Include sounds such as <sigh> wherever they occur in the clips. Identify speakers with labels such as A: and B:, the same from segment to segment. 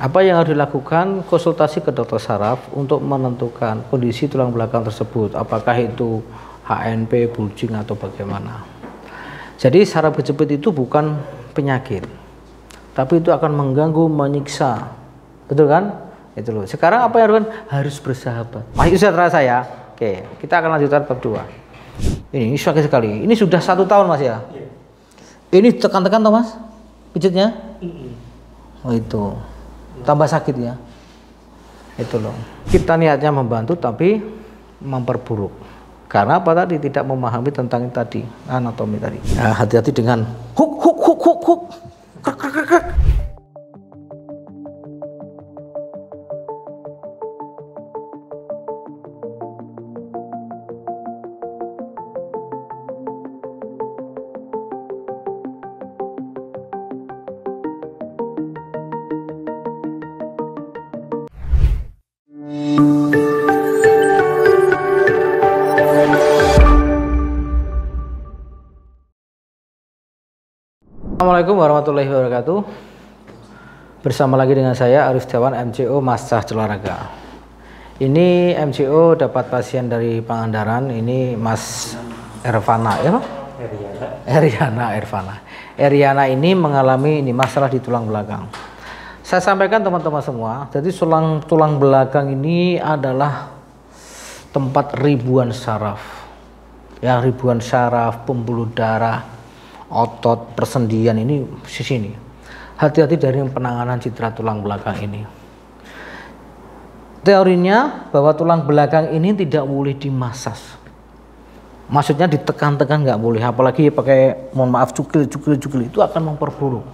A: Apa yang harus dilakukan? Konsultasi ke dokter saraf untuk menentukan kondisi tulang belakang tersebut. Apakah itu HNP, bulging atau bagaimana. Jadi saraf kejepit itu bukan penyakit, tapi itu akan mengganggu, menyiksa. Betul kan? Itu loh. Sekarang apa yang harus harus bersahabat. Masih sudah terasa ya? Oke, kita akan lanjutkan bab 2. Ini, ini sakit sekali. Ini sudah satu tahun mas ya? Ini tekan-tekan toh mas? Pijitnya? Oh itu tambah sakit ya? Itu loh. Kita niatnya membantu tapi memperburuk. Karena apa tadi? Tidak memahami tentang tadi anatomi tadi. Nah, hati-hati dengan huk huk huk huk huk Assalamualaikum warahmatullahi wabarakatuh. Bersama lagi dengan saya Arif Setiawan MCO Masah Celaraga. Ini MCO dapat pasien dari Pangandaran Ini Mas Ervana ya Pak? Eriana. Eriana Ervana. Eriana ini mengalami ini masalah di tulang belakang. Saya sampaikan teman-teman semua Jadi tulang, tulang belakang ini adalah tempat ribuan saraf. Ya ribuan saraf, pembuluh darah otot persendian ini di sini. Hati-hati dari penanganan citra tulang belakang ini. Teorinya bahwa tulang belakang ini tidak boleh dimasas. Maksudnya ditekan-tekan nggak boleh, apalagi pakai mohon maaf cukil cukil cukil itu akan memperburuk.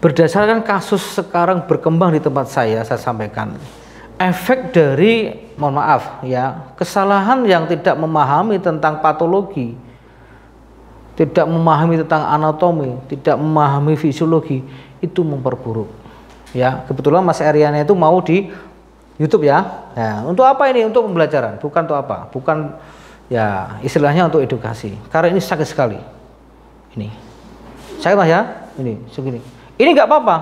A: Berdasarkan kasus sekarang berkembang di tempat saya, saya sampaikan efek dari mohon maaf ya kesalahan yang tidak memahami tentang patologi tidak memahami tentang anatomi, tidak memahami fisiologi, itu memperburuk. Ya, kebetulan Mas Eriana itu mau di YouTube ya. Nah, untuk apa ini? Untuk pembelajaran, bukan untuk apa? Bukan ya istilahnya untuk edukasi. Karena ini sakit sekali. Ini. Sakit Mas ya? Ini segini. Ini nggak apa-apa.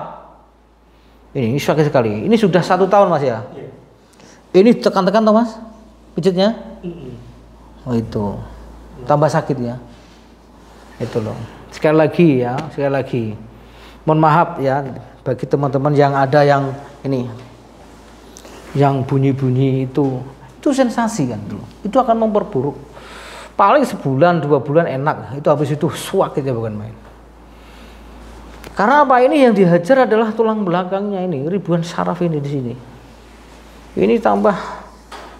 A: Ini, ini sakit sekali. Ini sudah satu tahun Mas ya? Iya. Ini tekan-tekan toh Mas? Pijitnya? Oh itu. Tambah sakit ya itu loh. Sekali lagi ya sekali lagi. Mohon maaf ya bagi teman-teman yang ada yang ini yang bunyi-bunyi itu. Itu sensasi kan tuh itu akan memperburuk. Paling sebulan dua bulan enak. Itu habis itu suak ya bukan main. Karena apa? Ini yang dihajar adalah tulang belakangnya ini. Ribuan saraf ini di sini. Ini tambah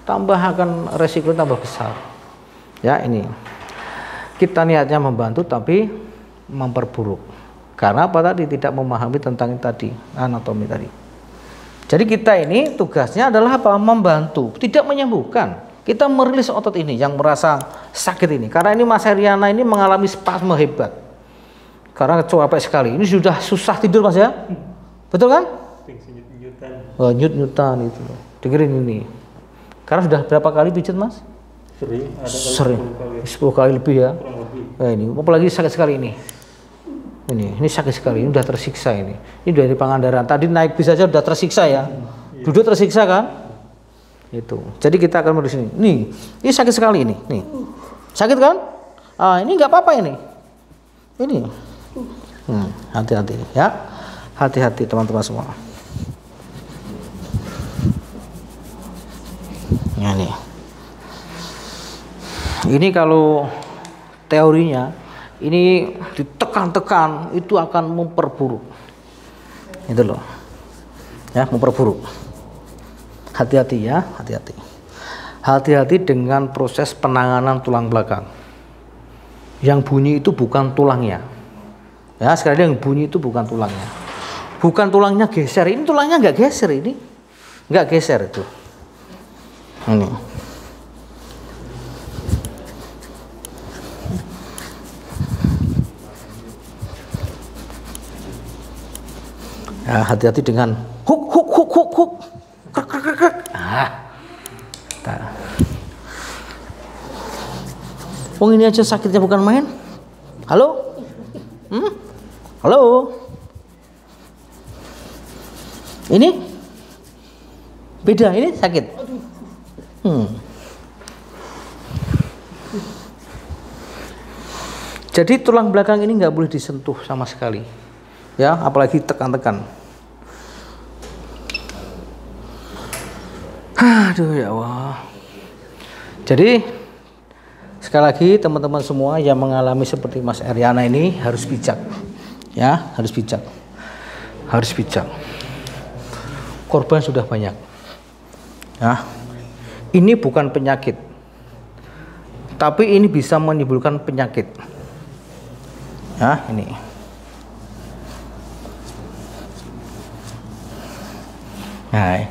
A: tambah akan resiko tambah besar. Ya ini kita niatnya membantu tapi memperburuk. Karena apa tadi? Tidak memahami tentang tadi anatomi tadi. Jadi kita ini tugasnya adalah apa? Membantu tidak menyembuhkan. Kita merilis otot ini yang merasa sakit ini. Karena ini Mas Heriana ini mengalami spasme hebat. Karena capek sekali. Ini sudah susah tidur Mas ya? Betul kan? Oh, nyut nyutan itu. Dengerin ini. Karena sudah berapa kali pijat Mas
B: Sering, ada
A: Sering. Kali 10 kali lebih ya. Nah, ini apalagi sakit sekali ini. Ini, ini sakit sekali, ini sudah tersiksa ini. Ini dari Pangandaran. Tadi naik bis saja sudah tersiksa ya. Duduk tersiksa kan? Itu. Jadi kita akan di sini. Nih, ini sakit sekali ini. Nih. Sakit kan? Ah, ini nggak apa-apa ini. Ini. Hmm, hati-hati ya. Hati-hati teman-teman semua. Nah, nih ini kalau teorinya ini ditekan-tekan itu akan memperburuk. Itu loh. Ya memperburuk. Hati-hati ya hati-hati. Hati-hati dengan proses penanganan tulang belakang. Yang bunyi itu bukan tulangnya. Ya sekali yang bunyi itu bukan tulangnya. Bukan tulangnya geser. Ini tulangnya nggak geser ini. Nggak geser itu. Ini Ya, hati-hati dengan huk huk huk huk huk. Krek krek krek. Ah. Oh ini aja sakitnya bukan main. Halo? Hmm? Halo? Ini beda, ini sakit. Hmm. Jadi tulang belakang ini nggak boleh disentuh sama sekali, ya, apalagi tekan-tekan. Aduh ya Allah. Jadi sekali lagi teman-teman semua yang mengalami seperti Mas Eriana ini harus bijak, ya, harus bijak, harus bijak. Korban sudah banyak, ya. Ini bukan penyakit, tapi ini bisa menimbulkan penyakit Nah, ini. Nah,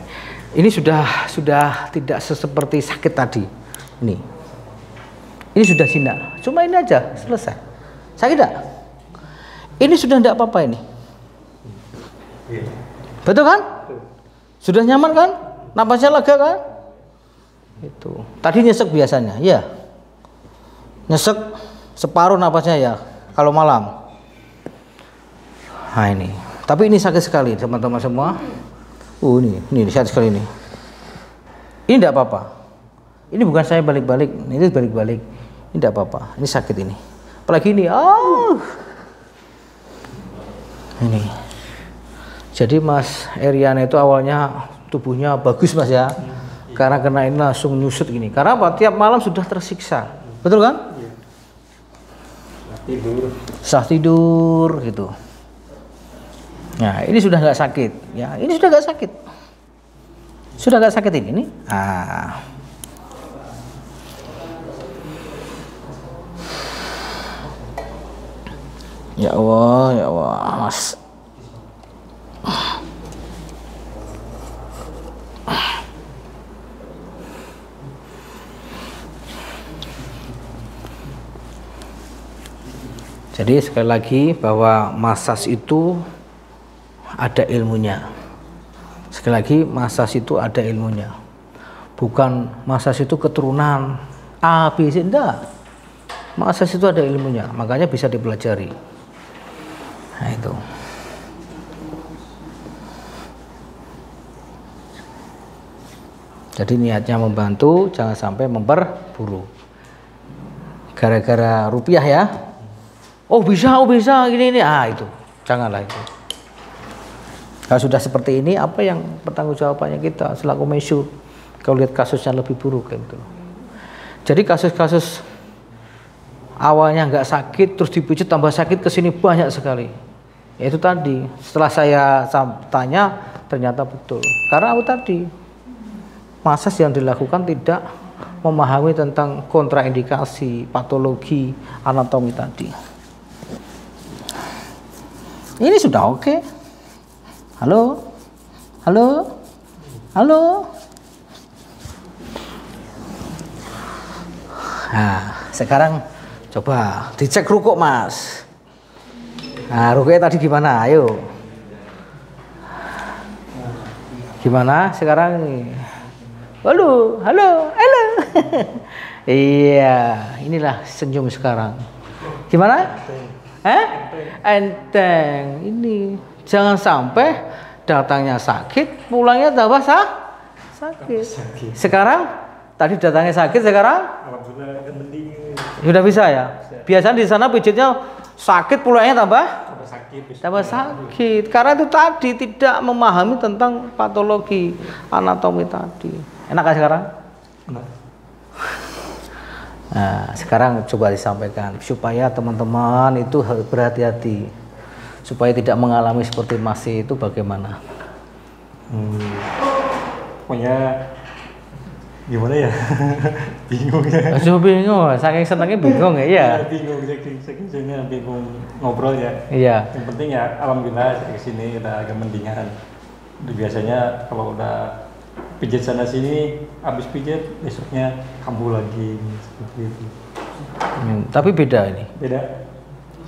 A: ini sudah sudah tidak seperti sakit tadi. Ini. Ini sudah jinak. Cuma ini aja selesai. Sakit tidak? Ini sudah tidak apa-apa ini. Betul kan? Sudah nyaman kan? Napasnya lega kan? Itu. Tadi nyesek biasanya, ya. Nyesek separuh napasnya ya kalau malam. Nah ini. Tapi ini sakit sekali teman-teman semua. Uh ini, ini sakit sekali ini. Ini tidak apa-apa. Ini bukan saya balik-balik, ini balik-balik. Ini tidak apa-apa. Ini sakit ini. Apalagi ini, oh. Ini. Jadi Mas Eriana itu awalnya tubuhnya bagus Mas ya. Karena kena ini langsung nyusut gini. Karena apa? Tiap malam sudah tersiksa. Betul kan?
B: tidur
A: sah tidur gitu nah ini sudah nggak sakit. Ya ini sudah nggak sakit. Sudah nggak sakit ini nih. Ah. Ya Allah ya Allah mas. Jadi sekali lagi bahwa masas itu ada ilmunya. Sekali lagi masas itu ada ilmunya. Bukan masas itu keturunan A, B, C, enggak. Masas itu ada ilmunya, makanya bisa dipelajari. Nah itu. Jadi niatnya membantu, jangan sampai memperburuk. Gara-gara rupiah ya, oh bisa oh bisa gini ini ah itu janganlah itu kalau sudah seperti ini apa yang pertanggungjawabannya kita selaku mesyur kalau lihat kasusnya lebih buruk gitu. Jadi kasus-kasus awalnya nggak sakit terus dipijit tambah sakit ke sini banyak sekali. Ya itu tadi. Setelah saya tanya ternyata betul. Karena aku tadi masas yang dilakukan tidak memahami tentang kontraindikasi patologi anatomi tadi? Ini sudah oke. Okay. Halo? Halo? Halo? Nah, sekarang coba dicek rukuk, Mas. Nah, rukuknya tadi gimana? Ayo. Gimana sekarang? Halo, halo, halo. <laughs> iya, inilah senyum sekarang. Gimana? Eh? Enteng. Ini jangan sampai datangnya sakit, pulangnya tambah sah? sakit. Sekarang tadi datangnya sakit, sekarang Sudah bisa ya? Biasanya di sana pijitnya sakit, pulangnya tambah tambah sakit. Tambah sakit. Karena itu tadi tidak memahami tentang patologi anatomi tadi. Enak kan sekarang? Enak. Nah, sekarang coba disampaikan supaya teman-teman itu berhati-hati supaya tidak mengalami seperti masih itu bagaimana?
B: Hmm, pokoknya gimana ya? <laughs> bingung ya.
A: Masih bingung, saking senangnya bingung ya. Iya.
B: Ya, <laughs> bingung, saking saking bingung ngobrol ya.
A: Iya.
B: Yang penting ya, alhamdulillah di sini udah agak mendingan. Biasanya kalau udah pijat sana sini habis pijat besoknya kambuh lagi seperti itu
A: hmm, tapi beda ini
B: beda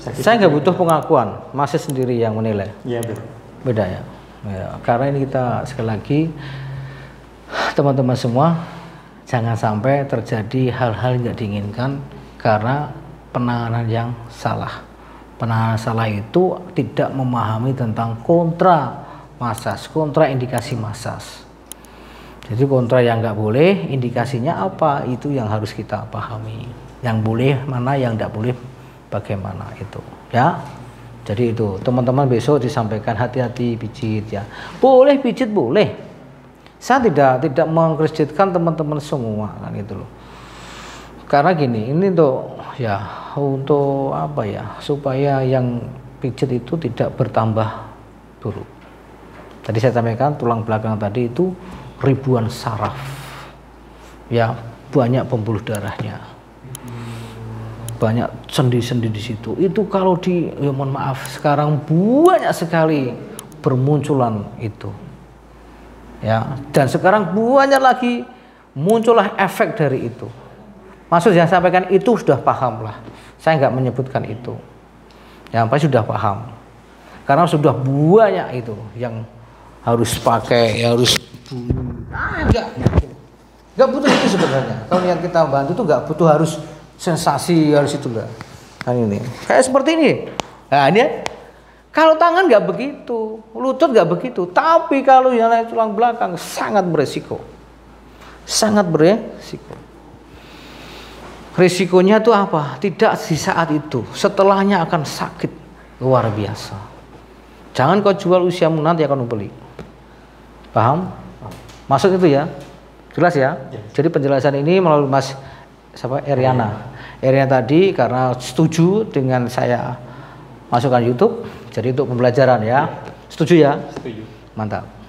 A: Sakit saya nggak butuh pengakuan masih sendiri yang menilai
B: iya beda
A: beda ya, ya karena ini kita sekali lagi teman-teman semua jangan sampai terjadi hal-hal yang tidak diinginkan karena penanganan yang salah penanganan salah itu tidak memahami tentang kontra masas, kontraindikasi masas. Jadi kontra yang nggak boleh, indikasinya apa? Itu yang harus kita pahami. Yang boleh mana, yang nggak boleh bagaimana itu, ya. Jadi itu teman-teman besok disampaikan hati-hati pijit ya. Boleh pijit boleh. Saya tidak tidak mengkritikkan teman-teman semua kan itu loh. Karena gini, ini tuh ya untuk apa ya supaya yang pijit itu tidak bertambah buruk. Tadi saya sampaikan tulang belakang tadi itu ribuan saraf ya banyak pembuluh darahnya banyak sendi-sendi di situ. Itu kalau di ya mohon maaf sekarang banyak sekali bermunculan itu. Ya dan sekarang banyak lagi muncullah efek dari itu. Maksud yang saya sampaikan itu sudah paham lah. Saya nggak menyebutkan itu. Yang pasti sudah paham. Karena sudah banyak itu yang harus pakai harus Ah, enggak. Enggak butuh itu sebenarnya. Kalau yang kita bantu itu enggak butuh harus sensasi harus itu enggak. Kan ini. Kayak seperti ini. Nah, ini kalau tangan nggak begitu, lutut nggak begitu, tapi kalau yang lain tulang belakang sangat beresiko, sangat beresiko. Risikonya itu apa? Tidak di saat itu, setelahnya akan sakit luar biasa. Jangan kau jual usiamu nanti akan beli. Paham? Maksud itu ya? Jelas ya? ya. Jadi penjelasan ini melalui Mas siapa Eriana. Eriana tadi karena setuju dengan saya masukkan YouTube, jadi untuk pembelajaran ya. Setuju ya? Setuju. Mantap.